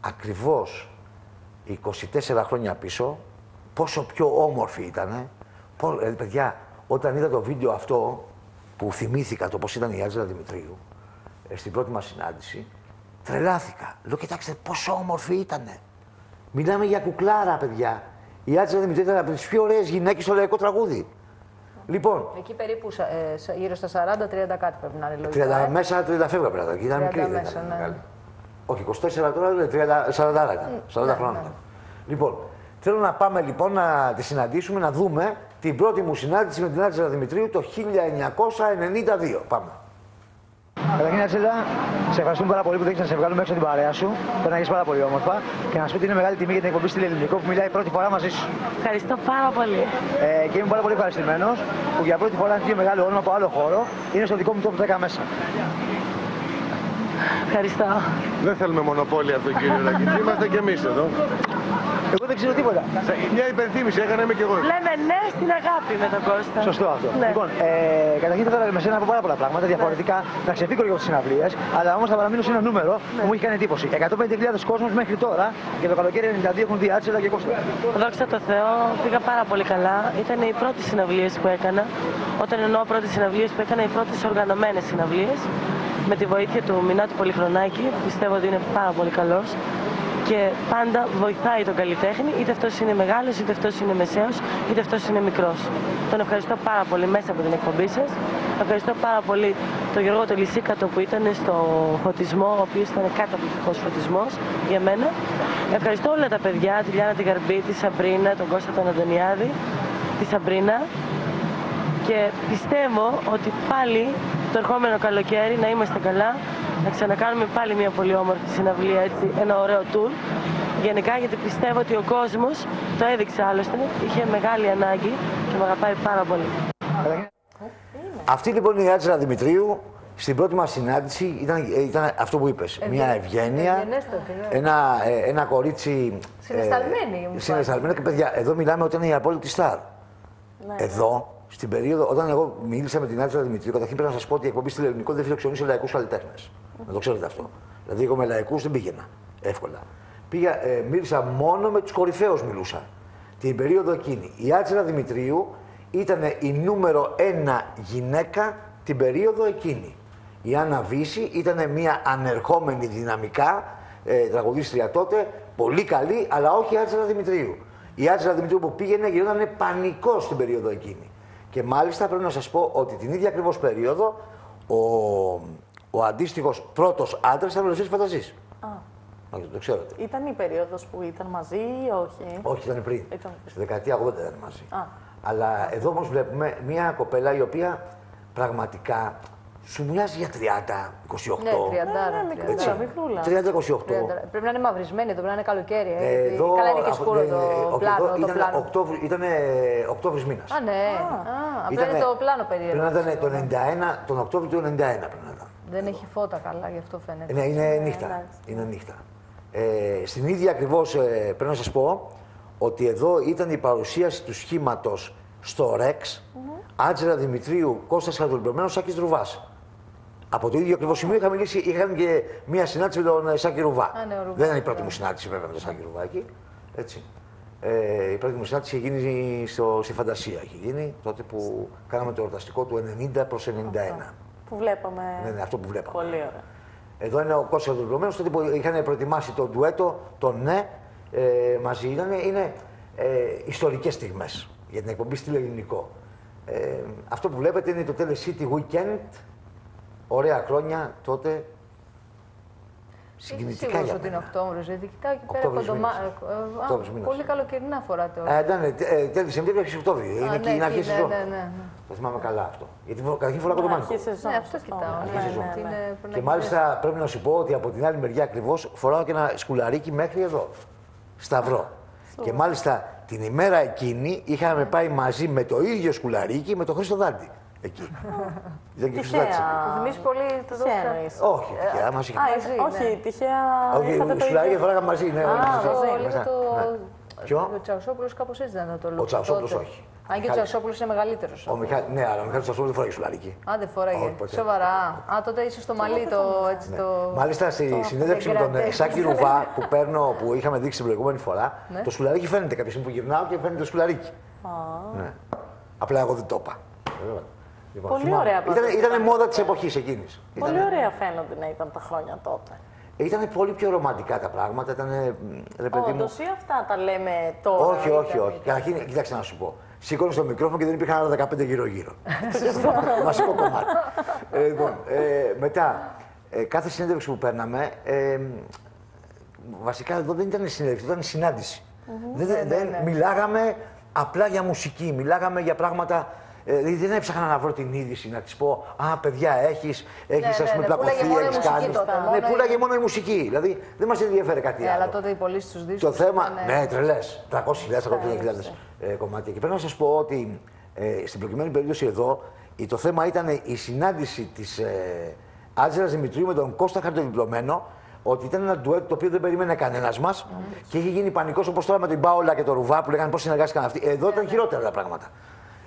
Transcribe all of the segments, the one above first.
ακριβώς 24 χρόνια πίσω, πόσο πιο όμορφη ήταν. Δηλαδή, παιδιά, όταν είδα το βίντεο αυτό που θυμήθηκα το πώς ήταν η Άτζελα Δημητρίου ε, στην πρώτη μας συνάντηση, τρελάθηκα. Λέω, κοιτάξτε πόσο όμορφη ήταν. Μιλάμε για κουκλάρα, παιδιά. Η Άτζελα Δημητρίου ήταν από τις πιο ωραίες γυναίκες στο λαϊκό τραγούδι. Λοιπόν. Εκεί περίπου ε, γύρω στα 40-30 κάτι πρέπει να είναι λογικά. 30, ε; Μέσα 30 φεύγα πρέπει να ήταν. Ήταν μικρή. Μέσα, ναι. Όχι, 24 τώρα, 30, 40 ήταν. 40 ναι, χρόνια. Ναι. Λοιπόν, θέλω να πάμε λοιπόν να τη συναντήσουμε, να δούμε την πρώτη μου συνάντηση με την Άτζελα Δημητρίου το 1992. Πάμε. Καταρχήν, Άτζελα, σε ευχαριστούμε πάρα πολύ που δέχεσαι να σε βγάλουμε έξω την παρέα σου. Πρέπει να έχει πάρα πολύ όμορφα και να σου πει ότι είναι μεγάλη τιμή για την εκπομπή στη Ελληνικό που μιλάει πρώτη φορά μαζί σου. Ευχαριστώ πάρα πολύ. Ε, και είμαι πάρα πολύ ευχαριστημένος που για πρώτη φορά ένα μεγάλο όνομα από άλλο χώρο είναι στο δικό μου top 10 μέσα. Ευχαριστώ. Δεν θέλουμε μονοπόλια από τον κύριο Ρακητή, είμαστε κι εμείς εδώ. Εγώ δεν ξέρω τίποτα. Μια υπενθύμηση έκαναμε και εγώ. Λέμε ναι στην αγάπη με τον Κώστα. Σωστό αυτό. Ναι. Λοιπόν, ε, καταρχήν θα ήθελα με σένα από πάρα πολλά πράγματα διαφορετικά ναι. να ξεφύγω λίγο τις συναυλίες, αλλά όμως θα παραμείνω σε ένα νούμερο ναι. που μου έχει κάνει εντύπωση. 150.000 κόσμος μέχρι τώρα και το καλοκαίρι 92 έχουν δει Άτσελα και Κώστα. Δόξα τω Θεώ, πήγα πάρα πολύ καλά. Ήταν οι πρώτες συναυλίες που έκανα. Όταν εννοώ πρώτες συναυλίες που έκανα, οι πρώτες οργανωμένες συναυλίες με τη βοήθεια του Μινάτου Πολυχρονάκη, πιστεύω ότι είναι πάρα πολύ καλός και πάντα βοηθάει τον καλλιτέχνη, είτε αυτός είναι μεγάλος, είτε αυτός είναι μεσαίος, είτε αυτός είναι μικρός. Τον ευχαριστώ πάρα πολύ μέσα από την εκπομπή σας. Ευχαριστώ πάρα πολύ τον Γιώργο τον Λυσίκατο που ήταν στο φωτισμό, ο οποίος ήταν καταπληκτικός φωτισμός για μένα. Ευχαριστώ όλα τα παιδιά, τη Λιάνα την Γαρμπή, τη Σαμπρίνα, τον Κώστα τον Αντωνιάδη, τη Σαμπρίνα και πιστεύω ότι πάλι το ερχόμενο καλοκαίρι να είμαστε καλά, να ξανακάνουμε πάλι μια πολύ όμορφη συναυλία, έτσι, ένα ωραίο tour. Γενικά γιατί πιστεύω ότι ο κόσμος, το έδειξε άλλωστε, είχε μεγάλη ανάγκη και με αγαπάει πάρα πολύ. Αυτή λοιπόν η Άτζελα Δημητρίου στην πρώτη μας συνάντηση ήταν, ήταν αυτό που είπες. μια ευγένεια, ναι. ένα, ε, ένα κορίτσι... Συναισθαλμένη. Ε, συναισθαλμένη και παιδιά, εδώ μιλάμε ότι είναι η απόλυτη στάρ. Ναι. Εδώ στην περίοδο, όταν εγώ μίλησα με την Άτζελα Δημητρίου, καταρχήν πρέπει να σας πω ότι η εκπομπή στη Ελληνικό δεν φιλοξενούσε λαϊκούς καλλιτέχνες. Να το ξέρετε αυτό. Δηλαδή, εγώ με λαϊκούς δεν πήγαινα εύκολα. Πήγα, ε, μίλησα μόνο με τους κορυφαίους μιλούσα. Την περίοδο εκείνη. Η Άτζελα Δημητρίου ήταν η νούμερο ένα γυναίκα την περίοδο εκείνη. Η Άννα Βύση ήταν μια ανερχόμενη δυναμικά ε, τραγουδίστρια τότε, πολύ καλή, αλλά όχι η Άτζελα Δημητρίου. Η Άτζελα Δημητρίου που πήγαινε γινόταν πανικός στην περίοδο εκείνη. Και μάλιστα πρέπει να σας πω ότι την ίδια ακριβώς περίοδο ο, ο αντίστοιχος πρώτος άντρας ήταν ο Λευτέρη Φανταζής. Το ξέρετε. Ήταν η περίοδος που ήταν μαζί ή όχι; Όχι, ήταν πριν. Ήταν... Στη δεκαετία 80 ήταν μαζί. Α. Αλλά εδώ όμως βλέπουμε μια κοπέλα η οποία πραγματικά σου μοιάζει για 30, 28. Ναι, 30, ναι, μικρούλα, μικρούλα. 30-28. Πρέπει να είναι μαυρισμένη, το πρέπει να είναι καλοκαίρι. Ε, εδώ, καλά είναι και σκούρο το πλάνο. Εδώ, το πλάνο. Οκτώβρη, ήταν Οκτώβρης μήνας. Α, ναι. Α, αυτό είναι το πλάνο περίεργο. Πρέπει να ήταν το 91, τον Οκτώβριο του 91 πρέπει να ήταν. Δεν έχει φώτα καλά, γι' αυτό φαίνεται. Ναι, είναι νύχτα. Είναι νύχτα. Ε, στην ίδια ακριβώς ε, πρέπει να σας πω ότι εδώ ήταν η παρουσίαση του σχήματος στο Ρεξ, mm-hmm. Άτζελα Δημητρίου, Κώστας Χαρδολιπρωμένος, Σάκης Ρουβάς. Από το ίδιο ακριβώς σημείο είχα μιλήσει, είχαν και μία συνάντηση με τον ε, Σάκη Ρουβά. Α, ναι, Ρουβά. Δεν είναι η πρώτη μου συνάντηση βέβαια με τον Σάκη Ρουβά εκεί. Έτσι. Ε, η πρώτη μου συνάντηση είχε γίνει στο, στη Φαντασία. Είχε γίνει τότε που κάναμε το εορταστικό του 90 προς 91. Αυτό που βλέπαμε. Ναι, ναι, αυτό που βλέπαμε. Πολύ ωραία. Εδώ είναι ο Κώστας Δουλωμένος, τότε που είχαν προετοιμάσει το ντουέτο, το ναι, ε, μαζί. Είναι, είναι ε, ιστορικές στιγμές για την εκπομπή στη ελληνικό. Ε, αυτό που βλέπετε είναι το Telecity Weekend ωραία χρόνια τότε. Συγκινητικά για μένα. ότι είναι Οκτώβριος, γιατί κοιτάω εκεί πέρα κοντομά... Ε, πολύ καλοκαιρινά φοράτε όλα. Ε, ναι, ε, τέλη Σεπτέμβρη, αρχής Οκτώβριο. Είναι και η αρχή σεζόν. Ναι, ναι, ναι. Το θυμάμαι καλά αυτό. Γιατί καταρχήν φορά κοντομάνικο. Ναι, αυτό κοιτάω. Και μάλιστα πρέπει να σου πω ότι από την άλλη μεριά ακριβώς φοράω και ένα σκουλαρίκι μέχρι εδώ. Σταυρό. Και μάλιστα την ημέρα εκείνη είχαμε πάει μαζί με το ίδιο σκουλαρίκι με τον Χρήστο Δάντη εκεί. Δεν και συζήτηση. Θυμίζει πολύ το δόξα. Όχι, τυχαία, μαζί. Α, όχι, τυχαία. Όχι, σουλάρια φοράγαμε μαζί. Ναι, Α, λίγο το Ποιο; Ο Τσαουσόπουλος κάπως έτσι δεν το λόγο. Ο Τσαουσόπουλος όχι. Αν και ο Τσαουσόπουλος είναι μεγαλύτερος. Ο Μιχα... Ναι, αλλά ο Μιχάλης Τσαουσόπουλος δεν φοράει σουλαρική. Α, δεν φοράει. Σοβαρά. Α, τότε ίσως το μαλλί το. Έτσι, ναι. το... Μάλιστα στη συνέντευξη με τον Σάκη Ρουβά που, παίρνω, που είχαμε δείξει την προηγούμενη φορά, ναι. το σκουλαρίκι φαίνεται κάποια στιγμή που γυρνάω και φαίνεται το σκουλαρίκι. Ναι. Απλά εγώ δεν το είπα. Λοιπόν, Πολύ ωραία ήταν, ήταν μόδα της εποχής εκείνης. Πολύ ήταν... ωραία φαίνονται να ήταν τα χρόνια τότε. Ήταν πολύ πιο ρομαντικά τα πράγματα. Ήταν, ρε παιδί μου... ή αυτά τα λέμε τώρα. Όχι, όχι, όχι. Καταρχήν, κοίταξε να σου πω. Σήκωνε το μικρόφωνο και δεν υπήρχαν άλλα 15 γύρω-γύρω. Βασικό κομμάτι. ε, λοιπόν, ε, μετά, ε, κάθε συνέντευξη που παίρναμε, ε, βασικά εδώ δεν ήταν συνέντευξη, ήταν συνάντηση. δεν, ναι, δεν ναι, ναι. μιλάγαμε απλά για μουσική, μιλάγαμε για πράγματα ε, δηλαδή δεν έψαχνα να βρω την είδηση, να της πω Α, παιδιά, έχεις έχεις, ναι, ας πούμε, ναι, πλακωθεί, έχει κάνεις. Ναι, πουλάγε μόνο η μουσική. Δηλαδή δεν μας ενδιαφέρει κάτι άλλο. Αλλά τότε οι πωλήσεις τους δίσκου. Το θέμα. Ναι, τρελές. 300.000, 350.000 ε, κομμάτια. Και πρέπει να σας πω ότι ε, στην προκειμένη περίπτωση εδώ το θέμα ήταν η συνάντηση της ε, Άτζελα Δημητρίου με τον Κώστα Χαρτοδιπλωμένο ότι ήταν ένα ντουέτ το οποίο δεν περίμενε κανένας μας mm. και είχε γίνει πανικός όπως τώρα με την Πάολα και τον Ρουβά που λέγανε πώς συνεργάστηκαν αυτοί. Εδώ ήταν χειρότερα τα πράγματα.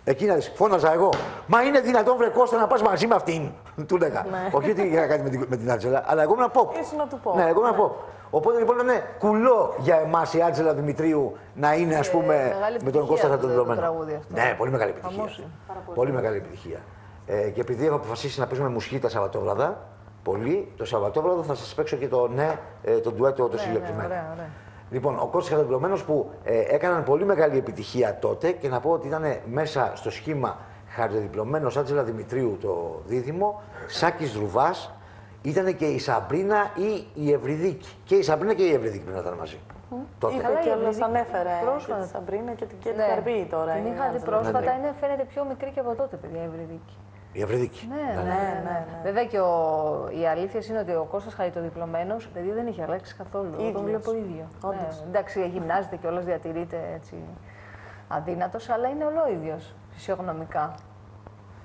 Εκεί να φώναζα εγώ. Μα είναι δυνατόν βρε Κώστα να πας μαζί με αυτήν. Του έλεγα. Ναι. Όχι ότι είχα κάτι με την, με την Άτζελα, αλλά εγώ να πω. Ήσουν να του πω. Ναι, εγώ να ναι. πω. Οπότε λοιπόν ήταν κουλό για εμάς η Άτζελα Δημητρίου να είναι ας πούμε με τον Κώστα Χατοδηλωμένο. Ναι, πολύ μεγάλη επιτυχία. Πολύ μεγάλη επιτυχία. Ε, και επειδή έχω αποφασίσει να παίζουμε μουσική τα Σαββατόβραδα, πολύ, το Σαββατόβραδο θα σας παίξω και το ναι, ε, το ντουέτο το ναι, συλλεκτημένο. Ναι, Λοιπόν, ο Κώστας Χαταπλωμένος που ε, έκαναν πολύ μεγάλη επιτυχία τότε και να πω ότι ήταν μέσα στο σχήμα χαρτοδιπλωμένος Άτζελα Δημητρίου το δίδυμο, Σάκης Δρουβάς, ήταν και η Σαμπρίνα ή η Ευρυδίκη. Και η Σαμπρίνα και η Ευρυδίκη πρέπει να ήταν μαζί. Mm. Τότε. Είχα και όλες ανέφερε πρόσφατα. τη Σαμπρίνα και την Κέτη ναι. Καρμπή τώρα. Την είχα δει πρόσφατα, ναι, ναι. είναι, φαίνεται πιο μικρή και από τότε, παιδιά, η Ευρυδίκη. Η Ευρυδίκη. Ναι, ναι, ναι. ναι, ναι. Βέβαια και ο... η αλήθεια είναι ότι ο Κώστας Χαριτοδιπλωμένο παιδί δεν έχει αλλάξει καθόλου. Ίδιος. Τον βλέπω ίδιο. Ναι. Εντάξει, γυμνάζεται και όλο διατηρείται έτσι αδύνατος, αλλά είναι ολόιδιος φυσιογνωμικά.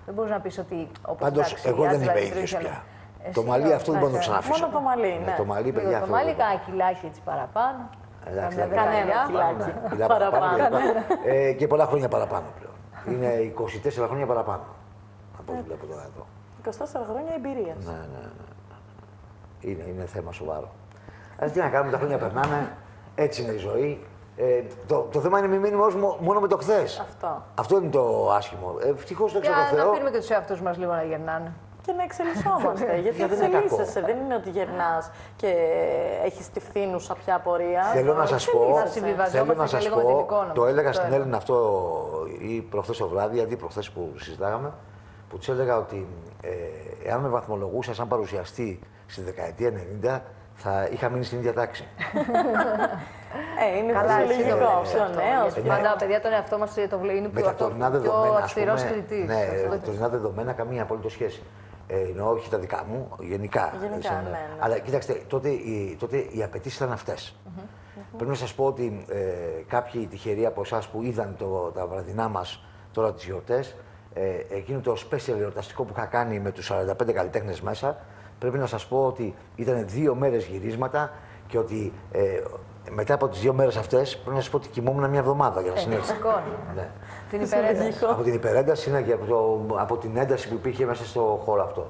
Δεν μπορείς να πεις ότι. Πάντως, εγώ δεν είμαι ίδιος πια. Εσύ το μαλλί αυτό δεν μπορώ να το ξαναφήσω. Μόνο το μαλλί, ναι. Το μαλλί, παιδιά, Το μαλλί κάνει κιλάκι έτσι παραπάνω. Κανένα κιλάκι παραπάνω. Ε, και πολλά χρόνια παραπάνω πλέον. Είναι 24 χρόνια παραπάνω από ό,τι βλέπω τώρα εδώ. 24 χρόνια εμπειρίας. Ναι, ναι, ναι. Είναι, είναι θέμα σοβαρό. Αλλά τι να κάνουμε, τα χρόνια περνάνε, έτσι είναι η ζωή. Ε, το, το θέμα είναι μην μείνουμε μόνο με το χθες. Αυτό. Αυτό είναι το άσχημο. Ευτυχώς το ξέρω Θεό. Να αφήνουμε και τους εαυτούς μας λίγο να γερνάνε. Και να εξελισσόμαστε. γιατί εξελίσσεσαι. Δεν είναι ότι γερνάς και έχεις τη φθήνουσα πια πορεία. Θέλω να σας πω. Θέλω να σας πω. Το έλεγα στην Έλληνα αυτό ή προχθές το βράδυ, αντί προχθές που συζητάγαμε που του έλεγα ότι ε, εάν με βαθμολογούσα σαν παρουσιαστή στη δεκαετία 90, θα είχα μείνει στην ίδια τάξη. ε, είναι Καλά, φυσιολογικό. Πιο νέος. Πάντα, παιδιά, τον εαυτό μας το βλέπει πιο, πιο αυστηρός κριτής. Ναι, με τα τωρινά δεδομένα καμία απόλυτο σχέση. Ε, εννοώ όχι τα δικά μου, γενικά. γενικά ναι, ναι. Αλλά κοίταξτε, τότε, οι, τότε οι απαιτήσεις ήταν αυτές. Mm -hmm. Πρέπει να σας πω ότι ε, κάποιοι τυχεροί από εσάς που είδαν το, τα βραδινά μας τώρα τις γιορτές, ε, εκείνο το special εορταστικό που είχα κάνει με τους 45 καλλιτέχνες μέσα, πρέπει να σας πω ότι ήταν δύο μέρες γυρίσματα και ότι ε, μετά από τις δύο μέρες αυτές πρέπει να σας πω ότι κοιμόμουν μια εβδομάδα για να ε, συνέλθω. ναι. Την υπερένταση. από την υπερένταση και από, το, από την ένταση που υπήρχε μέσα στο χώρο αυτό.